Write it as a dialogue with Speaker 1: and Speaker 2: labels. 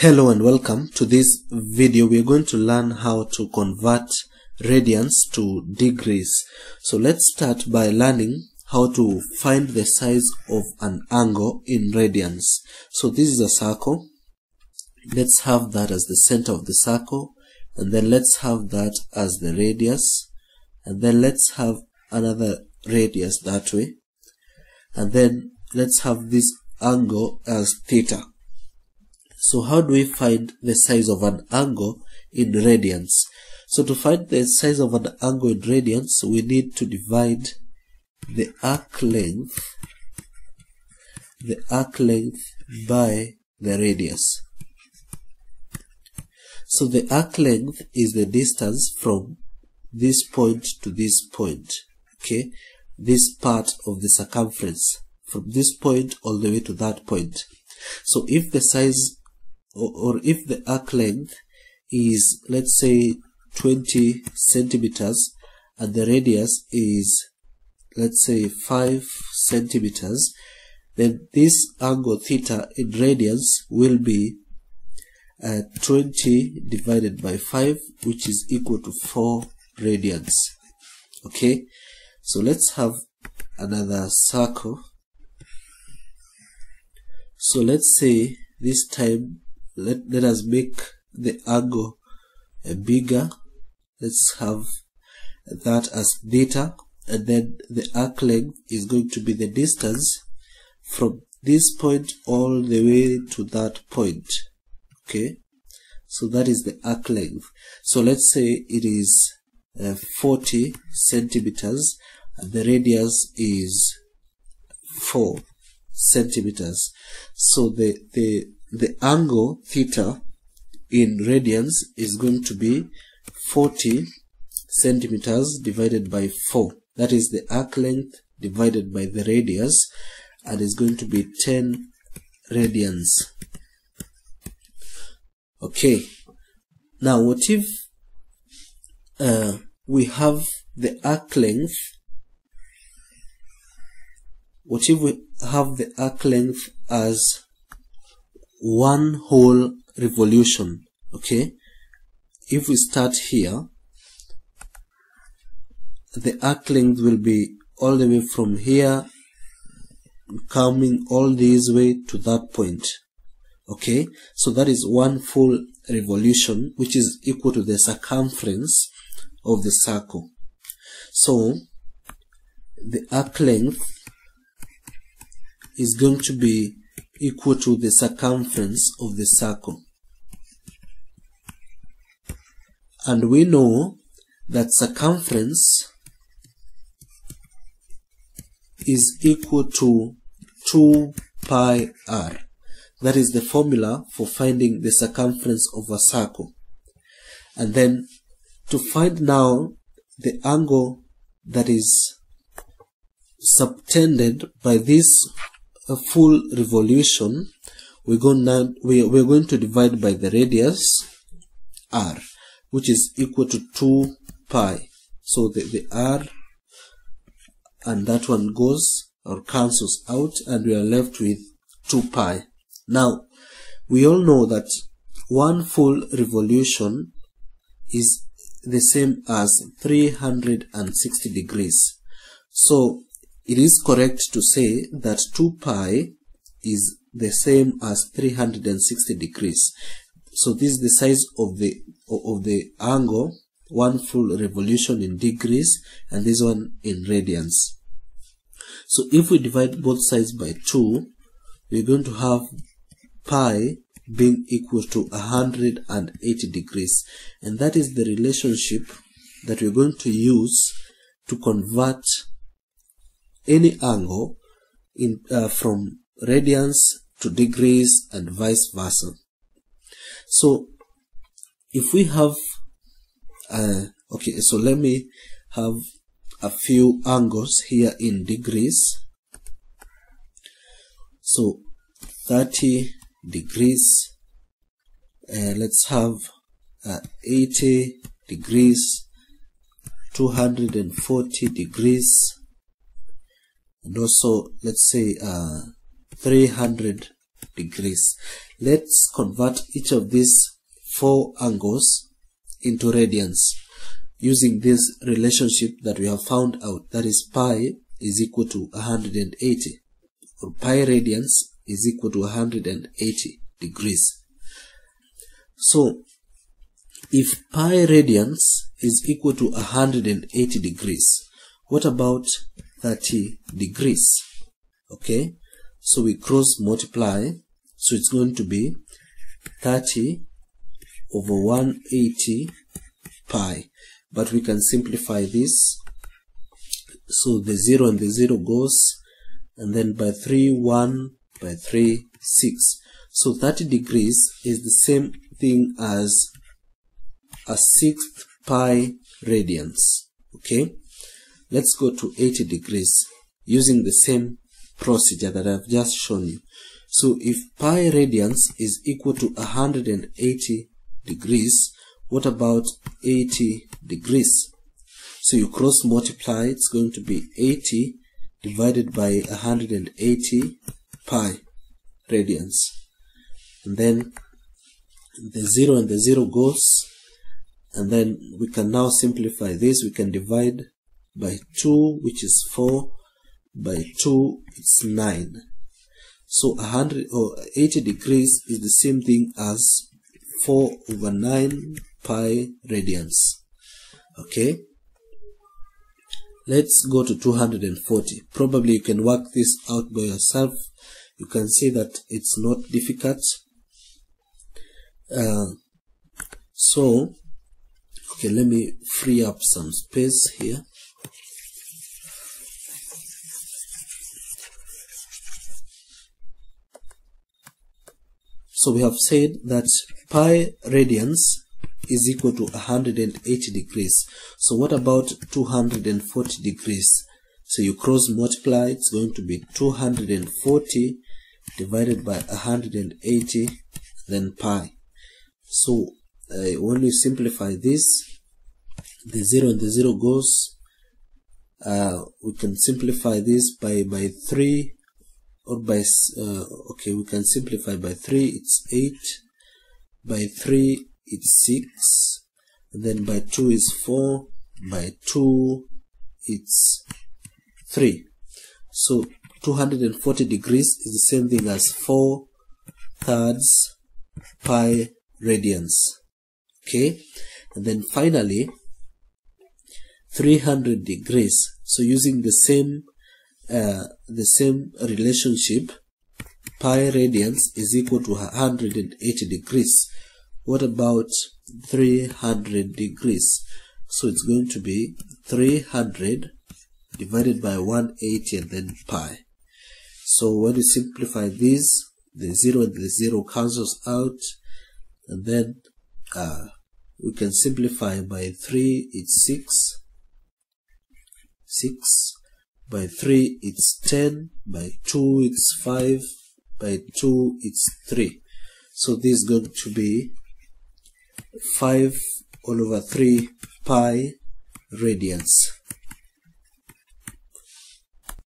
Speaker 1: Hello and welcome to this video. We are going to learn how to convert radians to degrees. So let's start by learning how to find the size of an angle in radians. So this is a circle. Let's have that as the center of the circle and then let's have that as the radius and then let's have another radius that way and then let's have this angle as theta. So how do we find the size of an angle in radians? So to find the size of an angle in radians, we need to divide the arc length, the arc length by the radius. So the arc length is the distance from this point to this point, okay? This part of the circumference, from this point all the way to that point. So if the size or, if the arc length is let's say 20 centimeters and the radius is let's say 5 centimeters then this angle theta in radians will be uh, 20 divided by 5 which is equal to 4 radians. Okay? So let's have another circle. So let's say this time let, let us make the uh, bigger. Let's have that as theta and then the arc length is going to be the distance from this point all the way to that point okay? So that is the arc length. So let's say it is uh, 40 centimeters and the radius is 4 centimeters. So the the the angle theta in radians is going to be 40 centimeters divided by 4 that is the arc length divided by the radius and is going to be 10 radians. Okay. Now what if uh, we have the arc length what if we have the arc length as one whole revolution okay? If we start here the arc length will be all the way from here coming all this way to that point okay? So that is one full revolution which is equal to the circumference of the circle. So the arc length is going to be equal to the circumference of the circle. And we know that circumference is equal to 2 pi r. That is the formula for finding the circumference of a circle. And then to find now the angle that is subtended by this a full revolution, we're going, now, we, we're going to divide by the radius r, which is equal to 2 pi. So the, the r and that one goes or cancels out and we are left with 2 pi. Now, we all know that one full revolution is the same as 360 degrees. So it is correct to say that 2 pi is the same as 360 degrees. So this is the size of the of the angle, one full revolution in degrees and this one in radians. So if we divide both sides by 2, we're going to have pi being equal to 180 degrees. And that is the relationship that we're going to use to convert any angle in uh, from radians to degrees and vice versa. So if we have uh, okay so let me have a few angles here in degrees so 30 degrees uh, let's have uh, 80 degrees 240 degrees and also let's say uh, 300 degrees. Let's convert each of these four angles into radians using this relationship that we have found out. That is pi is equal to 180 or pi radians is equal to 180 degrees. So if pi radians is equal to 180 degrees what about 30 degrees okay? So we cross multiply so it's going to be 30 over 180 pi. But we can simplify this. So the 0 and the 0 goes and then by 3 1 by 3 6 so 30 degrees is the same thing as a sixth pi radians okay let's go to 80 degrees using the same procedure that I've just shown you. So if pi radians is equal to 180 degrees what about 80 degrees? So you cross multiply it's going to be 80 divided by 180 pi radians. And then the 0 and the 0 goes and then we can now simplify this. We can divide by 2 which is 4 by 2 it's 9 so 100 or 80 degrees is the same thing as 4 over 9 pi radians. Okay? Let's go to 240 probably you can work this out by yourself. You can see that it's not difficult. Uh, so okay let me free up some space here so we have said that pi radians is equal to 180 degrees. So what about 240 degrees? So you cross multiply it's going to be 240 divided by 180 then pi. So uh, when we simplify this the 0 and the 0 goes uh, we can simplify this by by 3 or by uh, okay we can simplify by 3 it's 8 by 3 it's 6 and then by 2 is 4 by 2 it's 3 so 240 degrees is the same thing as 4 thirds pi radians. Okay? And then finally 300 degrees. So using the same uh, the same relationship pi radians is equal to 180 degrees. What about 300 degrees? So it's going to be 300 divided by 180 and then pi. So when we simplify this the 0 and the 0 cancels out and then uh, we can simplify by 3 it's 6 6 by 3 it's 10 by 2 it's 5 by 2 it's 3 so this is going to be 5 all over 3 pi radians